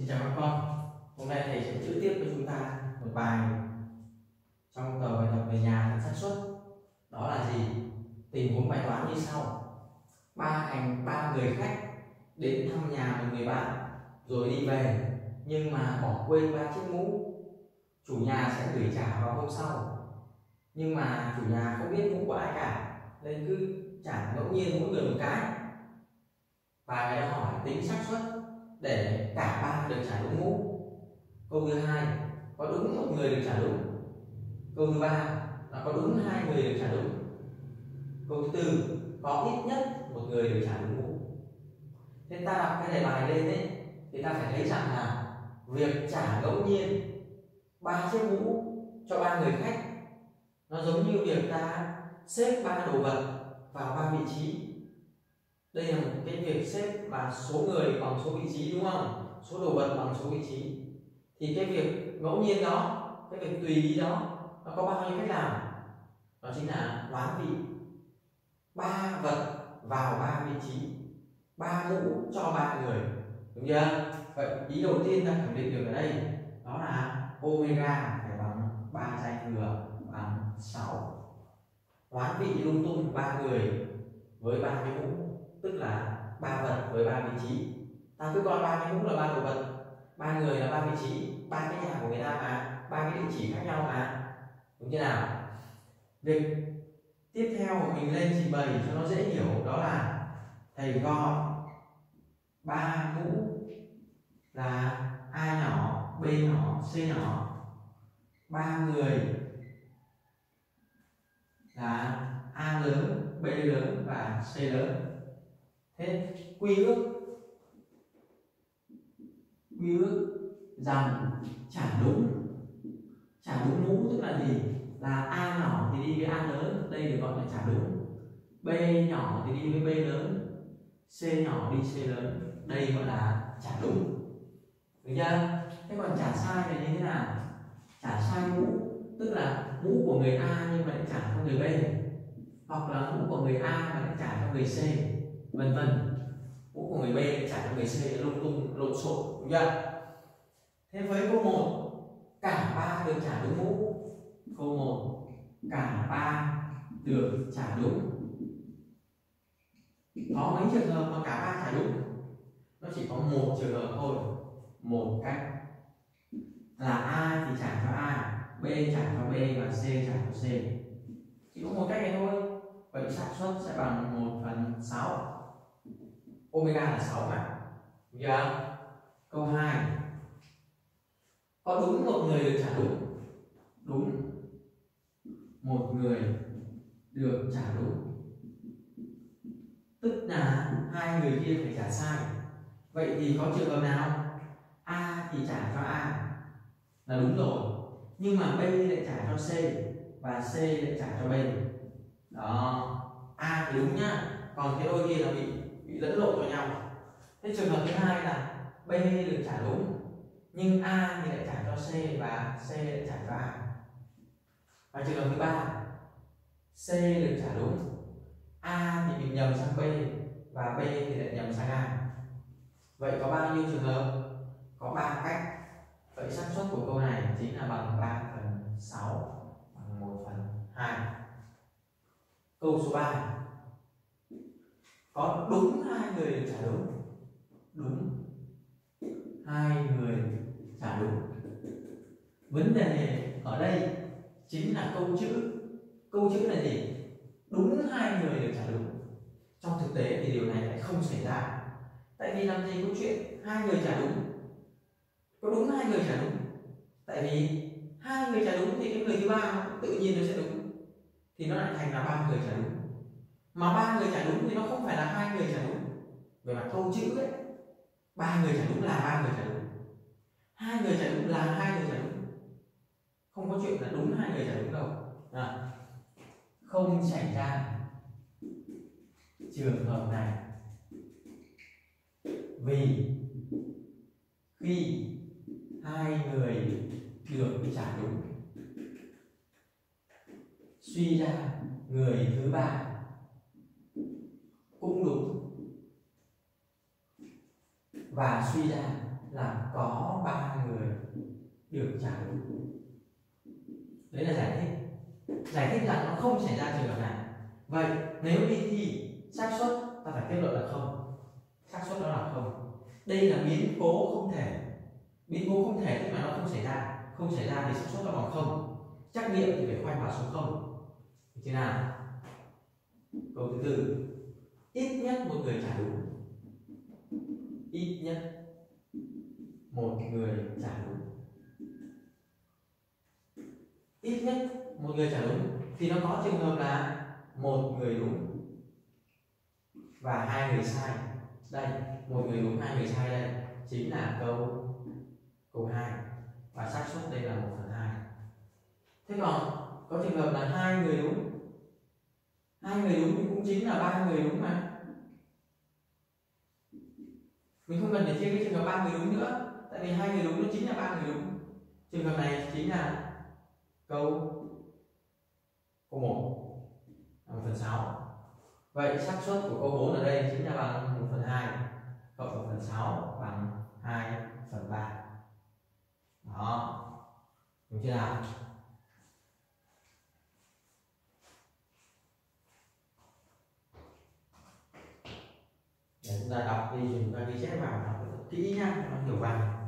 Xin chào các con. Hôm nay thầy sẽ chữa tiếp với chúng ta một bài trong tờ bài tập về nhà và xác suất. Đó là gì? Tình huống bài toán như sau. Ba hành, ba người khách đến thăm nhà một người bạn, rồi đi về, nhưng mà bỏ quên ba chiếc mũ. Chủ nhà sẽ gửi trả vào hôm sau. Nhưng mà chủ nhà không biết mũ của ai cả, nên cứ trả ngẫu nhiên mỗi người một cái. Và người đã hỏi tính xác suất để cả ba được trả đúng mũ câu thứ hai, có đúng một người được trả đúng? Câu thứ ba là có đúng hai người được trả đúng? Câu thứ tư, có ít nhất một người được trả đúng mũ thế ta đọc cái đề bài lên ấy thì ta phải thấy rằng là việc trả ngẫu nhiên ba chiếc mũ cho ba người khách, nó giống như việc ta xếp ba đồ vật vào ba vị trí đây là một cái việc xếp mà số người bằng số vị trí, đúng không? Số đồ vật bằng số vị trí. Thì cái việc ngẫu nhiên đó, cái việc tùy ý đó, nó có bao nhiêu cách làm? Đó chính là hoán vị. Ba vật vào ba vị trí. Ba mũ cho ba người. Đúng chưa? Vậy ý đầu tiên ta khẳng định được ở đây, đó là omega phải bằng ba giai thừa, bằng 6 hoán vị lung tung ba người với ba cái mũ tức là ba vật với ba vị trí. Ta cứ coi ba cái mũ là ba đồ vật. Ba người là ba vị trí, ba cái nhà của người ta mà, ba cái địa chỉ khác nhau mà. Đúng như nào? Việc tiếp theo mình lên trình bày cho nó dễ hiểu đó là thầy gọi ba mũ là a nhỏ, b nhỏ, c nhỏ. Ba người là a lớn, b lớn và c lớn thế quy ước quy ước rằng trả đúng. Trả đúng mũ tức là gì? Là a nhỏ thì đi với a lớn, đây được gọi là trả đúng. B nhỏ thì đi với b lớn. C nhỏ đi c lớn, đây gọi là trả đúng. Được chưa? Thế còn trả sai là như thế nào? Trả sai mũ, tức là mũ của người a nhưng mà lại trả cho người b. Hoặc là mũ của người a mà lại trả cho người c vân vân. Mũ của người b trả cho người c lung tung, lộn xộn, đúng chưa thế với câu 1 cả ba được trả đúng mũ. Câu 1 cả ba được trả đúng. Có mấy trường hợp mà cả ba trả đúng? Nó chỉ có một trường hợp thôi. Một cách là a thì trả cho a, b trả cho b và c trả cho c. Chỉ có một cách này thôi. Vậy xác suất sẽ bằng 1 phần 6 omega là 6 này. Dạ. chưa? Câu 2 có đúng một người được trả đúng đúng. Một người được trả đúng tức là hai người kia phải trả sai. Vậy thì có trường hợp nào? A thì trả cho a. Là đúng rồi. Nhưng mà b lại trả cho c và c lại trả cho b. Đó. A thì đúng nhá. Còn cái đôi kia là bị bị lẫn lộn với nhau. Thế trường hợp thứ hai là b được trả đúng, nhưng a thì lại trả cho c và c lại trả cho a. Và trường hợp thứ ba, c được trả đúng, a thì bị nhầm sang b và b thì lại nhầm sang a. Vậy có bao nhiêu trường hợp? Có ba cách. Vậy xác suất của câu này chính là bằng 3 phần 6 bằng 1 phần 2 câu số 3 có đúng hai người trả đúng? Đúng. Hai người trả đúng. Vấn đề ở đây chính là câu chữ. Câu chữ là gì? Đúng hai người được trả đúng. Trong thực tế thì điều này lại không xảy ra. Tại vì làm gì có chuyện hai người trả đúng? Có đúng hai người trả đúng? Tại vì hai người trả đúng thì cái người thứ ba tự nhiên nó sẽ đúng. Thì nó lại thành là ba người trả đúng mà ba người trả đúng thì nó không phải là hai người trả đúng. Về mặt câu chữ ấy ba người trả đúng là ba người trả đúng. Hai người trả đúng là hai người trả đúng. Không có chuyện là đúng hai người trả đúng đâu. À, không xảy ra trường hợp này. Vì khi hai người được trả đúng suy ra người thứ ba cũng đúng. Và suy ra là có ba người được trả đúng đấy là giải thích. Giải thích là nó không xảy ra trường hợp này vậy nếu đi thi, xác suất ta phải kết luận là không. Xác suất đó là không. Đây là biến cố không thể. Biến cố không thể tức mà nó không xảy ra. Không xảy ra thì xác suất nó bằng không. Trắc nghiệm thì phải khoanh vào số không. Được chưa nào? Câu thứ tư ít nhất một người trả đúng ít nhất một người trả đúng ít nhất một người trả đúng thì nó có trường hợp là một người đúng và hai người sai. Đây, một người đúng, hai người sai đây. Chính là câu câu hai. Và xác suất đây là một phần hai. Thế còn có trường hợp là hai người đúng hai người đúng thì cũng chính là ba người đúng mà. Mình không cần phải chia cái trường hợp ba người đúng nữa. Tại vì hai người đúng nó chính là ba người đúng. Trường hợp này chính là câu câu một một phần sáu. Vậy xác suất của câu 4 ở đây chính là bằng 1 phần 2 cộng 1 phần 6 bằng 2 phần 3 đó. Đúng chưa nào để chúng ta đọc thì chúng ta ghi chép vào, đọc kỹ nhá nó hiểu vào